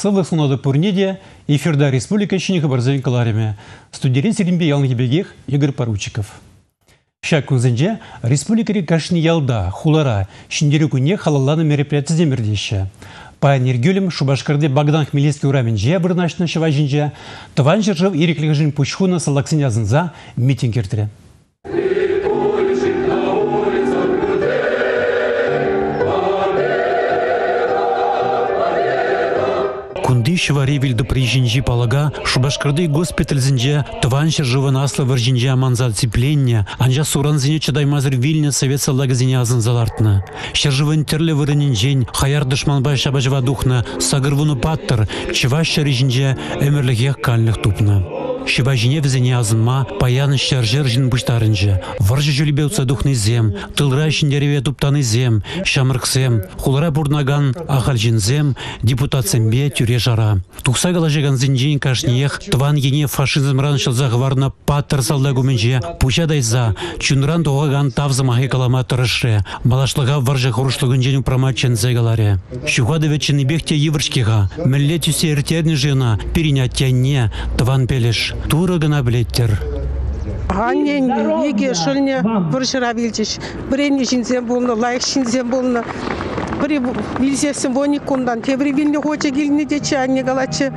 Сылы сунады пурнеде эфирда республика чинихы барзайын калареме. Студерен селимбе ялнгебегех Игорь Поручиков. Шак күнзінже республикари кашни ялда, хулара, шиндері күне халалланы мероприятие земердеші. Пайонер гюлем Шубашкарды Богдан Хмелевский урамен же бұрнашны шыважинже, тыван жыржыв иреклігі жын пучхуна салаксын язынза митинг ертірі. Швари вилді приезжинжи палага, Шубашкарды госпитальзінже тыван шыржывын аслы варжинже аманза цепленне, анжа суранзине чадаймазыр вильня совет салагазине азынзалартны. Шыржывын терлі вырынинжен, хаяр дышманбай шабажыва духна, сагырвуну паттыр, чыва шырыжинже әмірлігех каллық тупны. Шиба жіне візіне азынма, паяны шаржер жын бұштарынжы. Варжы жүлібеуца духны зем, тылра ішіндереве туптаны зем, шамырксем, хулара бурнаган ахал зем, депутатсембе тюре жара. Тухса галажеган зінжен кашниех, тван ене фашизм раншылза ғварна паттыр салда гуменже, пучадайза, чунран тоғаган тавзымахи калама тұрышы, балашлыға варжы хурушлығын женю проматчен зегаларе. Шухады вечіні бехте евршкеға, мілле түсе ертерні жена, перенятяне, тван пелеш. Тура гына білеттер. Аннен еге шөліне бір жыра білчіш. Бірені жінзен болны, лайық жінзен болны. Бірі білсесін воник кондан, тебірі біліне хоча келіне дечі анне галачы.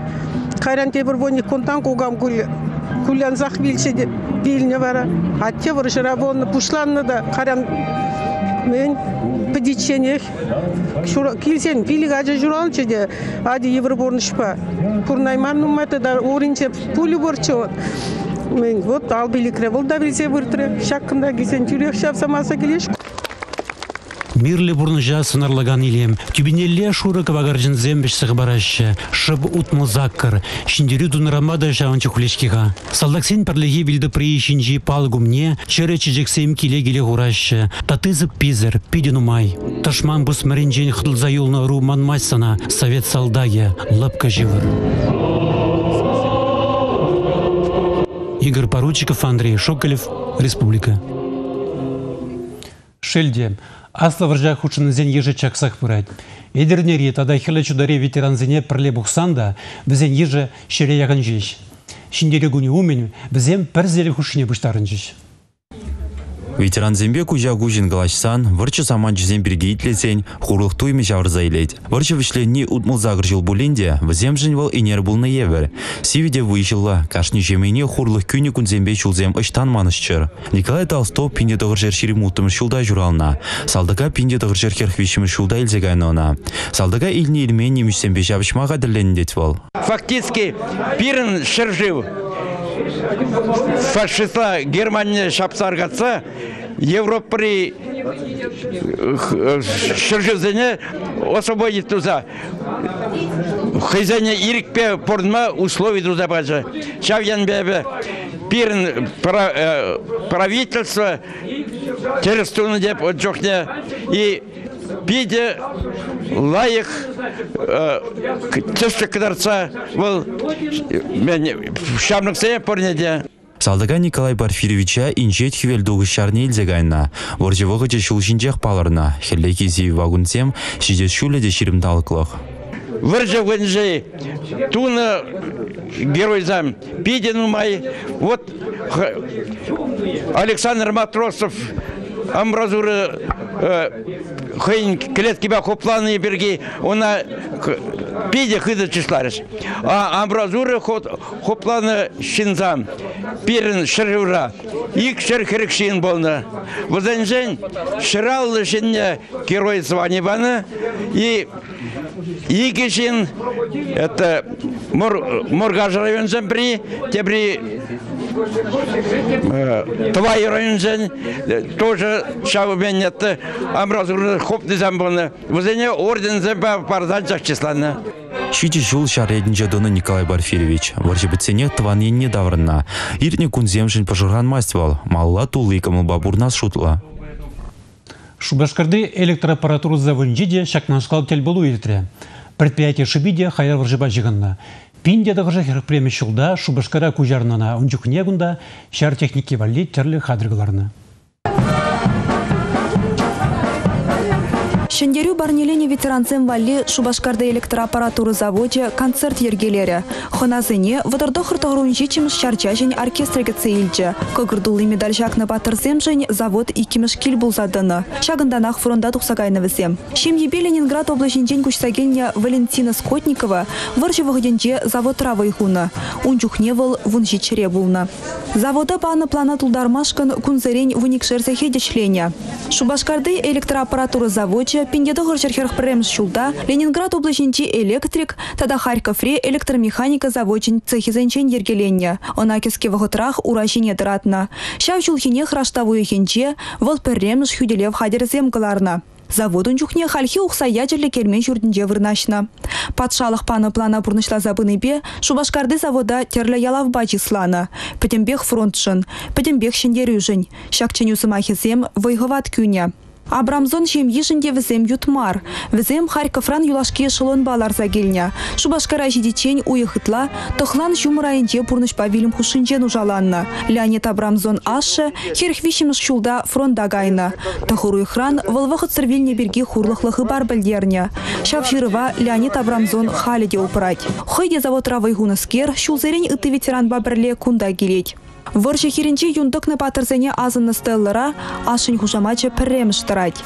Қайран тебір воник кондан қоғам күлі. Күлін зақ білші де біліне бара. Атте бір жыра болны, пұшланны да қаран мен педичене килсен пилик ажа журалчы де ади евроборнышпа. Пурнайман нуматы да оринче пули борчо. Мен вот ал биликре бол да билсе быртыры шаккында килсен жүрек шапсамаса келеш. Мирлі бұрныжа сынарлаган илем. Тюбинелле шуры кавагаржын зембеш сығбарашы. Шып утмыл заккар. Шиндері дунарамада жауынчы хулешкиға. Салдаксен парлеге білді приешінжі палгумне, чыры чижексем келе келе ғурашы. Татызып пизір, пиден умай. Ташман бұс мәрінжен хыдылза юлны ру. Совет салдае, лапка живыр. Игорь Поручиков, Андрей Шоколев, Республика. Шельде. Асла варжа хушынызен ежі чаксақ бұрайд. Едернері тада хілі чударе ветеранзіне пірле бұқсанда, бізен ежі шере яғын жеш. Шиндері күні умен, бізен пір зелі хушыне бұштарын жеш. Ветеран зембе кужа гужин галашсан, вырчы саман жізен бірге итлесен, хурлық туйме жаврза илет. Вырчы вишленни утмыл загыр жыл булинде, взем жын вал инер булны евер. Сивиде выйшылла, кашни жемене хурлық күні күн зембе шулзем ыштан манышчыр. Николай Толстов пинде дығыр жер ширимутым шулда журална. Салдыга пинде дығыр жер керхвишімі шулда илзегайнона. Салдыга илни илмен немішсембе жабышмаға дірленіндет вал. Фактически, пирін шыржив фашиста Германия шапсаргатса Европари шыржызыны освободить туза. Хызыны ирикпе пордма условий туза бажа. Шавьян бебе пирн правительство терестуны деп отжокне и пиде лайық тісті кыдарса бұл сәе порнеде. Салдыга Николай Барфировича инжет хивел дуғы шарне илзегайна. Воржевығы же шул жинжех паларна. Хелле кези вагунсем, шидет шуле де ширим талықлық. Выржевын же туны герой зам пиден май. Вот Александр Матросов амбразуры хыйн клетки ба хопланы берги она пиде хыды числарыш. А амбразуры хопланы шинзам пирин шырыра. Ик шыр херек шин болны. Вызанжен шыраллы шинне герой званиваны и Ики шин это Моргаж районжен при тебри Твай районжен тоже шавы беннетті амразурны хоп дизам болны. Вызене орден зэмпа парзанчак числаны. Шичи жул шареднче доны Николай Барфирович. Варжы бітсене тван енне даврына. Ирне кунземшін пожырған маствал. Малла тулы камыл бабурнас шутла. Шубашкарды электроаппаратуру завынжиде шакнашқал тел болу етірі. Предприятие шибиде хайыр варжыба жығынна. Пинде дағыржы херық премі шулда Шубашкара кужарнана унчук негунда шар техники валли терлі хадрыгаларны. Шендерю барнелене ветеранцем валли Шубашкарды электроаппаратуры заводе концерт ергелері. Хоназыне вадырдохыр тұғырунжи чимш шарчажын оркестрге цейлчі. Көгірдулы медаль жақны батырзем жын завод икимеш кил булзадыны. Шагынданақ фронда тухсагайны візем. Шемьебе Ленинград облачинчен күшсагенне Валентина Скотникова варжы вғыденче завод травы хуны. Унчухне выл вунжи чере булны. Завода паны плана хедешлене. Шубашкарды электроаппаратура заводче пиндедығыр жерхерх пірремс шулда Ленинград облачинчи электрик, тада Харьковре электромеханика заводчен цехизенчен ергеленне. Она кеске вғытрах урашине дыратна. Шав жулхине храштавую хенче, выл пірремс хюделев хадерзем кыларна. Заводын чухне хальхи ухса ядерлі кермен жүрдінже вырнашна. Патшалық паны плана бұрнышла забыныбе, Шубашкарды завода терлі ялавба числана. Пітембех фронтшын, пітембех шендерюжын. Шакчен юсымахезем вайғыват. Абрамзон шем ешінде візем ютмар. Візем Харьковран юлашки эшелон баларза келіне. Шубашкара жидечен уйықытла, тұхлан жумырайынже пурнышпа вилім хушынжен ужаланны. Леонид Абрамзон ашы, херхвишіміш шулда фронда гайны. Тұхыр уйхран вылвақыт сырвелне берге хурлықлығы бар білдерне. Шав жирыва Леонид Абрамзон халиде упырать. Хойде завод равайгуныскер, шулзерен ветеран бабірле кунда. Выржы херенче юндықны патырзене азынны стеллара ашын хужамачы пірремш тұрать.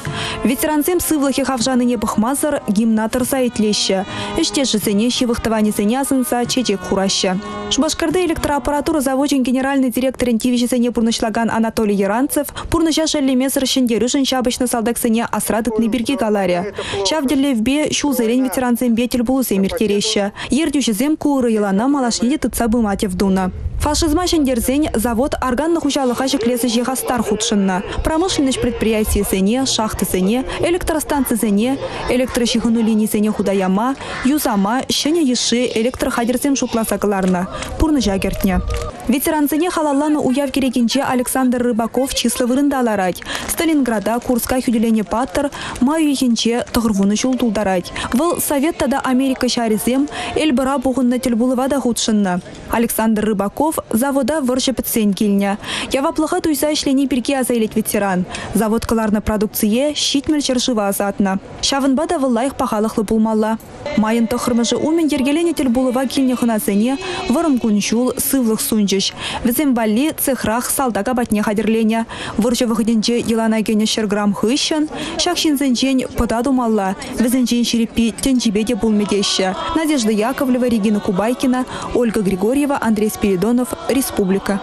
Ветеранзем сывлахи хавжаныне бұхмазыр гимнатор сайтлеші. Іште жызене шивықтыванезене азынса чечек хураща. Шубашкарды электроаппаратура заводен генеральный директорын тивишесене пурнышлаган Анатолий Яранцев пурныша шәллемесір шендерішін шабышны салдаксене асрадытны бірге галаря. Шавдерлевбе шулзерен ветеранзем бетел булузем иртереші. Ердюшізем куыры елана малашнеде тытса быматев дуна. Фашизма шендерзен завод органны хужалыға жеклесі жехастар худшынна. Промышленность предприятие зене, шахты зене, электростанция зене, электрощихыну линии зене худаяма, юзама, шене еши электрохадерзем шутласакыларна. Пурны жагертне. Ветеранзене халалланы уяв керекенче Александр Рыбаков числы вырындаларать. Сталинграда, Курска хюделене паттыр, маю ехенче тұғырвуны жол тулдарать. Выл Советтада Америка шаризем, эльбара бұғынна телбулывада худшынна. Александр Рыбаков завода выржы пітсен келіне. Яваплыға туйса ішлені бірге азайлет ветеран. Завод кыларны продукция щитмел чершыва азатна. Шавынбада выллайық пахалықлы булмалла. Майын тұқырмыжы умен ергелене телбулыва келіне хынасыне, вырым күншул, сывлық сунжыш. Візем балли цехрах салдага батне хадерлене. Выржы вғыденже елана гене шерграм хыщан, шақшинзенжен пыта думалла. Візенжен шереппи тенжибеде булмедеші. Надежда Яковлева, Регина Кубайкина, Ольга Григорьева, Андрей Спиридонов, Республика.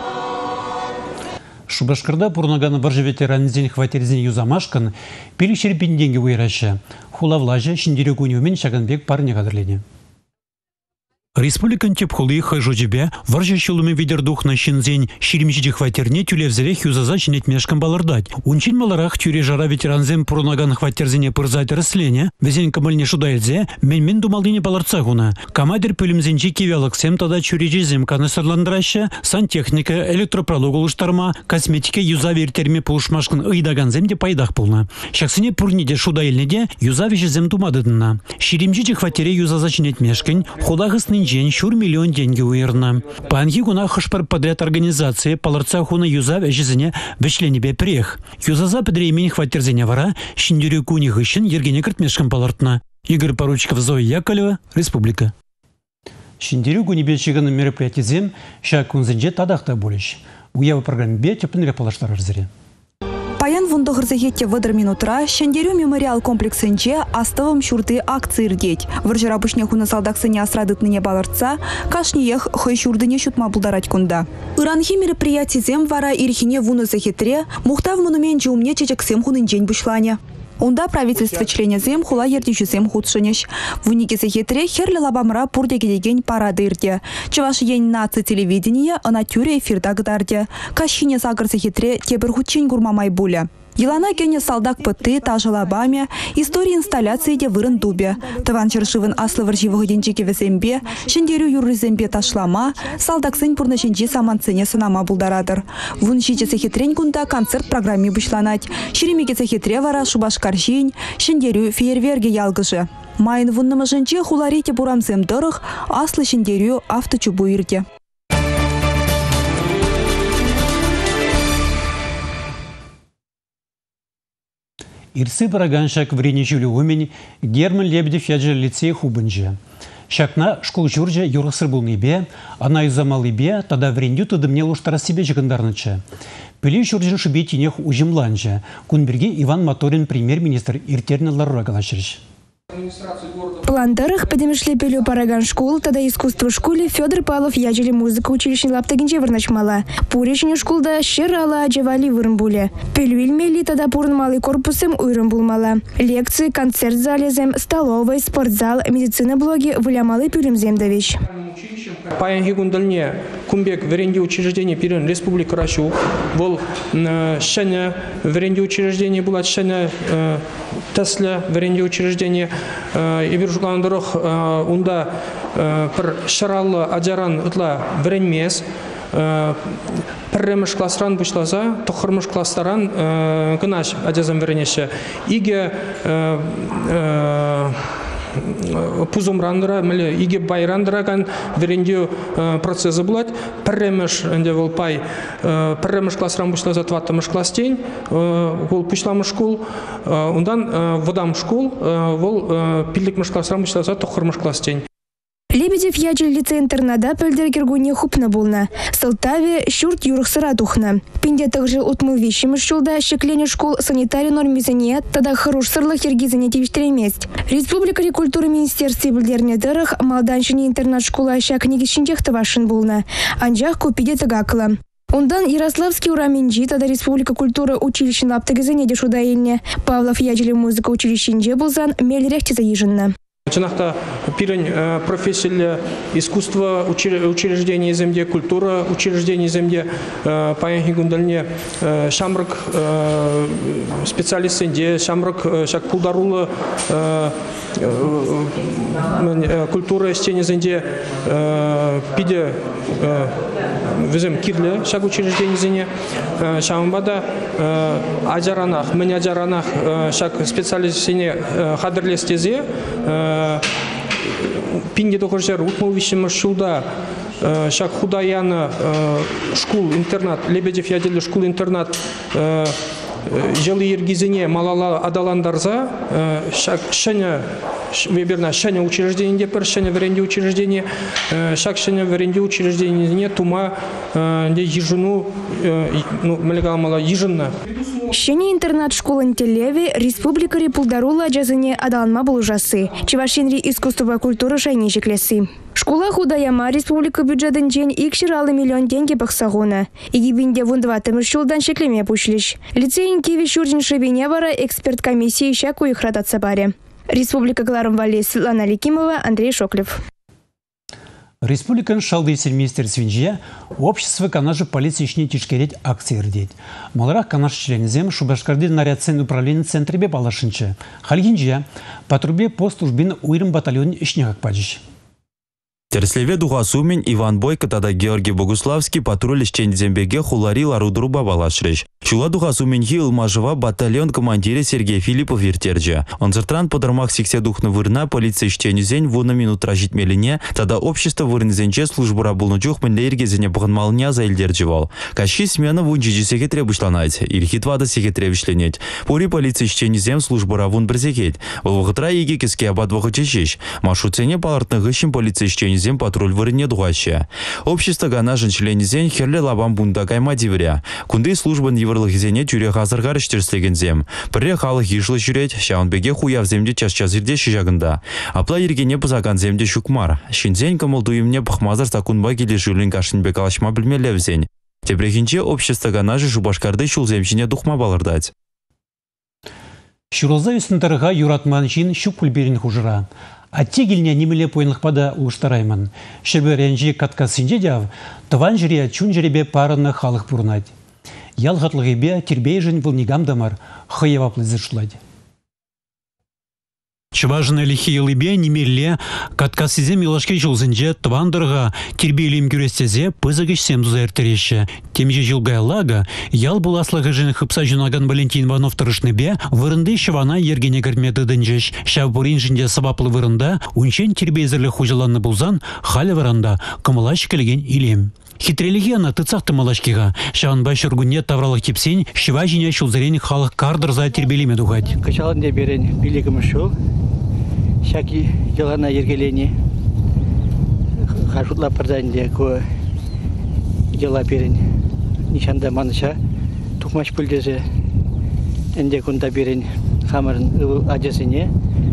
Шубашкарда пурнаганы варжы ветеранзен хватерзен юзамашкан пили шерпинденге уйрашы. Хулавлажы шиндерек униумен шаганбек парне кадырлене. Республикан тепхулы хайжучебе варжа шулуме видердух на шинзень ширимчиде хватерне тюлевзеле хюзаза чинетмешкан балардать. Унчин маларах тюре жара ветеранзем пурнаган хватерзене пырзать рыслене, везен камальне шудайлзе, мен мен думалдыне баларца гуна. Камадер пөлімзенче кевялықсем тада чурежезем каны сырландыраща, сантехника, электропрологулыштарма, косметика юза вертерме пулышмашкын ыйдаганзем де пайдах пулна. Шаксыне пурниде шудайлнеде юза вежезем тумадыдына. Ширимчиде хватере юзаза чинетмешкан, худагысны жен шур миллион деньги уйырна. Панги гуна хышпар подряд организации паларца хуна юза вәжізіне бе прех. Юзаза педреймен хваттерзене вара, шиндюрю куни хыщын ергене кіртмешкін палартна. Игорь Поручиков, Зоя Яковлева, Республика. Шиндюрю куни бечігіні мероприятизем ша кунзенже тадақта болеш. Уява программе бе тепін репалаштар разыре. Паян вундығырзахетте вадыр минутра Шендерю мемориал комплексенче астывым шурты акции ирдеть. Варжыра хуна салдаксыне асрадытныне баларца, кашниех хой шурдыне шутма булдарать кунда. Иранхи мероприятизем вара ирхине вуны мухтав монуменче умне чечексем хунынчень бушлане. Онда правительство членезем хула ердичусем худшынеш. В уникесе хитре херлі лабамра пурдегедеген парады ирде. Чываш ен наци телевидение ана тюре эфирда гыдарде. Кашине сагырсы хитре тебір худчен гурмамай буля. Елана кене салдак пыты тажылабаме, история инсталляции де вырын дубе. Тыван аслы варживығы денчеке весембе, шендерю юррызембе ташлама, салдак сын пурна шенче саманцыне сынама булдарадыр. Вун шиче хитрен кунда концерт программе бұшланать. Шеремеге хитре вара шубашкар жин, шендерю фейерверге ялгыжы. Майын вуннымы жынче хуларете бурамзем дырых, аслы шендерю авточубу ирде. Ирсы бараган шак врене жүлі умен Герман Лебедев яджы лицей хубынжы. Шакна школ жүржі юрғысыр болны бе, ана юзамалы бе, тада вренду тыдымне луштара себе жығындарнычы. Пілі жүржін шубе тинех ужымланжы. Кунберге Иван Моторин премьер-министр иртерні галашырыш. Пландарах педемишле пелю параган школ, тада искусство школе Федор Павлов яжели музыка училищен лаптагинче вырначмала. Пуречне школда шер ала аджавали вырын буле. Пелю илмели тада пурын малый корпусым уйрын булмала. Лекции, концерт залезем, столовый, спортзал, медицина блоги вылямалы пюлемземдович. Паян гигундальне кумбек веренде учреждение пирен республика Рашу. Вол э, шене веренде учреждение была шене э, Тесла веренде учреждение Ибиржукландырых унда э, пір шараллы аджаран ытла веренмес. Пірреміш классран бұшлаза, тұқырмыш класстаран гынаш аджазан веренеше. Иге пузумрандыра, мілі иге байрандыраган верендеу процессы булат. Пірреміш әнде ол пай, пірреміш классран бұшлаза тваттымыш класстен, ол пышламыш школ, ондан водам школ, ол пилдікміш классран бұшлаза тұқырмыш класстен. Лебедев яджел лицей интернада пөлдергергуне хупна булна. Сылтаве шурт юрықсыра тухна. Пинде тығжыл утмыл вещимыш шулда шеклене школ санитарий нормизіне, тада хорош сырлы хергизіне тевиштеремест. Республика культуры министерстве білдеріне дырық малданшыне интернат школа шак негізшінчех тывашын булна. Анжақ көпеде тыгақылы. Ондан Ярославский ураменджи, тада Республика культуры училищен лаптыгізіне де шуда еліне. Павлов яджелі музыка училищенже болзан меліректе заежінна. Чынақта пирен профессиялы искусство учреждения земде, культура учреждения земде, паян хигундальне шамрык специалистенде, шамрык шак пулдарулы культура стене земде пиде візім кирлі учреждение зене шамбада ажаранах, мен ажаранах шак специалистене хадырлестезе пинге докожар утмовищем шулда. Шак худаяна школ интернат. Лебедев яделі школ интернат. Жылы ергизине малала адаландарза. Шак шеня веберна шеня учреждение пер шеня веренде учреждение. Шак шеня веренде учреждение тума де ежину ну мелегалмала ежинна Шене интернат школын телеве республика репулдарула жазыне адаланма болужасы. Чевашинри искусство культуры шайне жеклеси. Школа худаяма республика бюджетін жен икширалы миллион тенге бақсағуны. Игибинде вундватымыш жылдан шеклеме пушлиш. Лицейн кеви бара эксперт комиссии шаку их радатса баре. Республика Гларом Вали Светлана Ликимова, Андрей Шоклев. Республикан шалды сельмейстер свинжия общество канажы полиция ишне тишкерет акция ирдет. Маларах канаш члензем шубашкарды наряд цен управления центребе балашынчы. Хальгинжия патрубе пост ужбин уйрым батальон ишне акпаджиш. Терслеве Дугасумин, Иван Бойко, тогда Георгий Богуславский, патруль Чендзембеге, Хулари, Ларудру, Бабалашриш. Чула Дугасумин Хил, Мажева, батальон командира Сергей Филиппов Иртерджа. Он зартран по дармах сиксе духна вырна, полиция Чензень, вуна минут ражит мелине, тогда общество вырн вырнзенче службу рабулну чухмен лейрге зене бганмалня за Ильдерджевал. Кащи смена вунджиджи секе требушланать, Ильхит вада секе требушленеть. Пури полиция Чензем службу равун брзекет. Волвахтра еги киске абад вахачешиш. Машу цене палартных ищем полиция Чензем ишченюзем патруль вырыне дуаще. Общество гана жінчленізен херле лабам бунда кайма дивря. Кунды службан еврлыхизене тюре хазырға зем. Пірре халық ешілі жүрет, шаунбеге земде час-чазырде шижагында. Апла ергене пызаган земде шукмар. Шинзен кымылдуемне пахмазар сакунба келе жүлін кашынбек алашма білмелевзен. Тепрехинче общество ганажы жубашкарды шулземчине духма балырдать. Шуроза үстінтарға юратман жин пульберін хужыра. Аттегіліне немеле пойынлықпада ұлыштараймын. Шерберенжі каткасынже дяв, тыван жире чун жеребе парыны халық бұрнады. Ялғатлығы бе тербей жын вылнигамдамар, хыеваплы зыршлади. Чыважына лихи елыбе немерле каткасызе милашке жылзынже тывандырға тербейлем күрестезе пызыгыш семдуза әртіреші. Темже жылгай лага ял буласлығы жын хыпса жунаган Валентин Иванов тұрышныбе вырынды шывана ергене кірмеді дынжеш. Шавбурин жынде сабаплы вырында унчен тербезірлі хужаланны бұлзан халі вырында кымылаш келген илем. Хитрелигена тыцахты малашкига. Шаанбай шургуне тавралық тепсен, шива жине шулзырен халық кардырза тербелеме дугать. Качалын де берен билігім шул. Шаки жылана ергелені. Хашутла пырдан де ко жыла берен. Нишанда маныша тухмаш пүлдезе. Энде кунда берен хамырын ывыл ажасыне.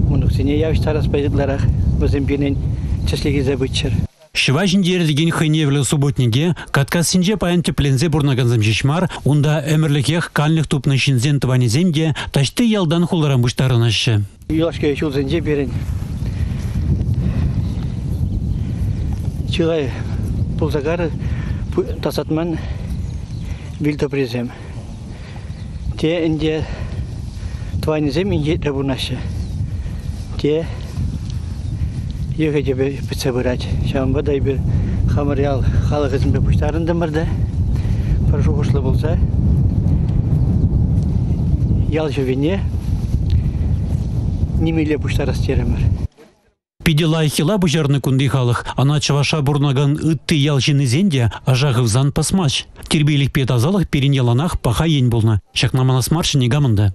Мунуксыне явыш тарас пайдыдларах. Өзім бенен чеслеги Шива жиндерілген хайневлі субботниге, катка синже паян теплензе бурнаганзам жишмар, унда әмірлікех калнық тупны шинзен тыванеземде ташты ялдан хуларам бұштарынашы. Юлашка шул зенже берен. Чылай пулзагар тасатман вилто презем. Те инде твайнезем инде табунашы. Те ехать бы собирать. Шам бадай бир хамарял халық изимбе пуштарында мырда. Прошу хушлы болса. Ял живене немеле пуштарас теремер. Пиделай хила бұжарны күнді халық, ана чаваша бурнаган ытты ял жинезенде ажағывзан пасмач. Тербейлік пет азалық перен яланах паха ень болна. Шакнаманас марши негамында.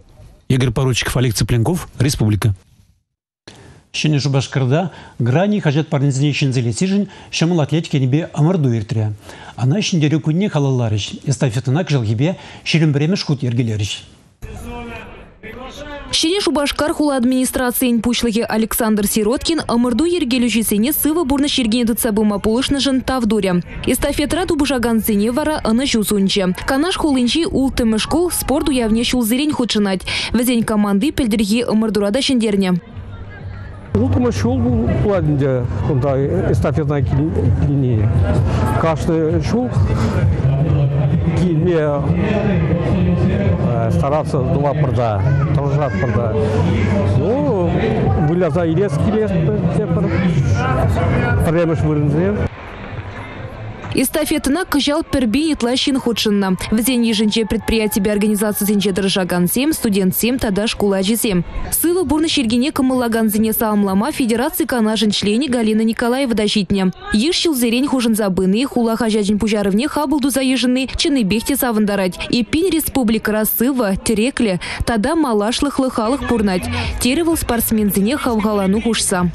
Игорь Поручиков, Олег Цыпленков, Республика. Шыны Шубашкарда грани хажат парнезіне шинзеле сижін шамыл атлетик енебе амырду ертірі. Ана ішіндері күнне халаларыш, эстафетына шерін біремеш хут ергелеріш. Шене Шубашкар хула администрациян пучлыге Александр Сироткин ымырду ергелюшесене сывы бурны шергене дыцабыма полышнышын тавдуря. Эстафетра тубыжаган зене вара аны жузунче. Канаш хулынчи школ спорту явне шулзерень худшынать. Везень команды пельдерги ымырдурада шендерне. Ултыма шул бұл планінде ондай эстафетная линия. Каждый шул килме стараться два пырда, торжат пырда. Ну, выляза илес килес, премеш вырынзем. Эстафетына кыжал перби итлащин худшынна. Везен еженче предприятие организации зенче дыржаган сем, студент сем, тада школа сем. Сывы бурны шергене кымыллаган зене саамлама федерации канажын члени Галина Николаева дащитне. Еш зерень хужын забыны, хула хажаджин пужаровне хабылду заезжены, чыны бехте савындарать. И пин республика Расыва, Терекле, тада малашлых лыхалых пурнать. Теревал спортсмен зене хавгалану хушса.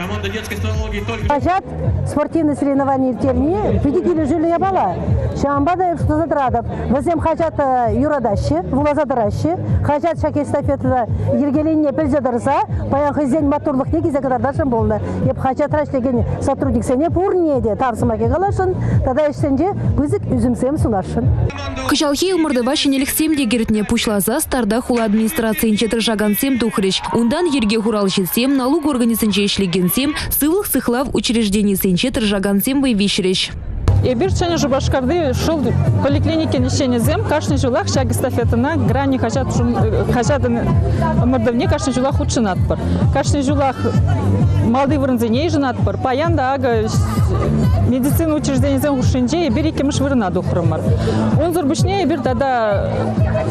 Команда детской стоматологии только... Хотят спортивные соревнования в терне, педигили жили я бала. Шамбада что задрадов. Возем хотят юрадаще, вулазадараще, хотят шаки эстафетада ергеленне пельзадарса, паян хызен моторлық неге закадаршын болны. Еп хотят рашлеген сотрудник сене пурнеде, тарсымаке галашын, тогда ішсенде күзік үзімсем сунашын. Кыжалхи умырдыва шенелік семде гертне пушлаза старда хула администрациян четір жаган сем тухрыш. Ундан ерге хурал сем, налуг организынче ишлеген сем, сывлық сыхлав учреждений сенче сем вейвишреш. Эбир чане Жубашкарды шул поликлинике несене зем кашны жулах шаг эстафетына грани хачат хачат мордовне кашны жулах учинат пар. Кашны жулах малды вырынзене жинат пар. Паянда ага медицина учреждение зем ушинже эбир икемеш вырына духрымар. Он зурбышне эбир тада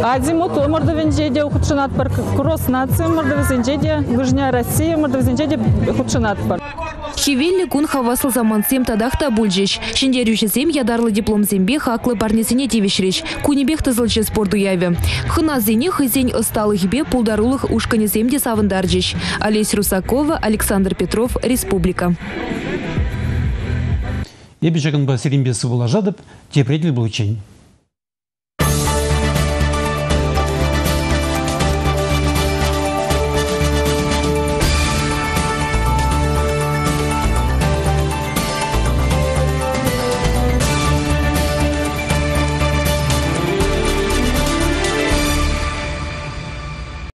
азимут мордовенже де пар. Кросс нации мордовенже де Южная Россия мордовенже де пар. Хивелли кун хавасыл замансем тадахта бульжеш. Шиндерюшесем ядарлы диплом зембе хаклы парнесене тевешреш. Кунебех тызылчы спорту яве. Хына зене хызень ысталых бе пулдарулых ушканесем де савындаржеш. Олесь Русакова, Александр Петров, Республика. Ебі жағын ба серембесі бола жадып, тепреділ бұл